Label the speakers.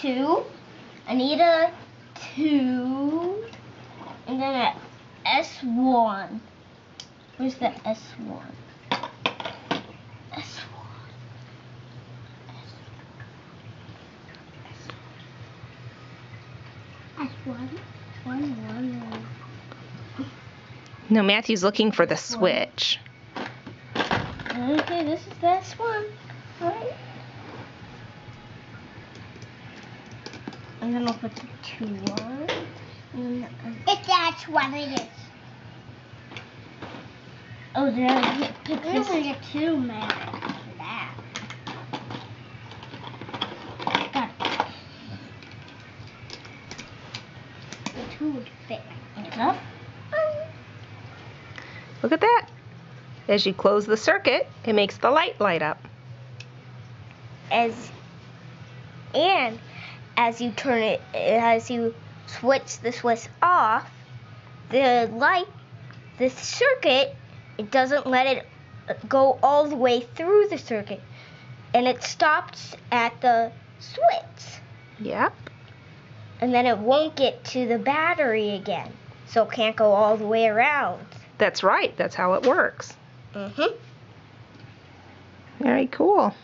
Speaker 1: two. I need a two. And then a S1. Where's the S1? S1. S1. One, one, one.
Speaker 2: No, Matthew's looking for the switch.
Speaker 1: Okay, this is the S1. And then I'll put the two on. And then
Speaker 3: If that's what it is.
Speaker 1: Oh, did I get- pick
Speaker 3: There's
Speaker 1: this?
Speaker 3: only a two man for that.
Speaker 1: Got it.
Speaker 3: The two would fit.
Speaker 1: It up.
Speaker 2: Look at that. As you close the circuit, it makes the light light up.
Speaker 1: As and as you turn it, as you switch the switch off, the light, the circuit, it doesn't let it go all the way through the circuit, and it stops at the switch.
Speaker 2: Yep.
Speaker 1: and then it won't get to the battery again, so it can't go all the way around.
Speaker 2: That's right. That's how it works.
Speaker 1: Mhm.
Speaker 2: Very cool.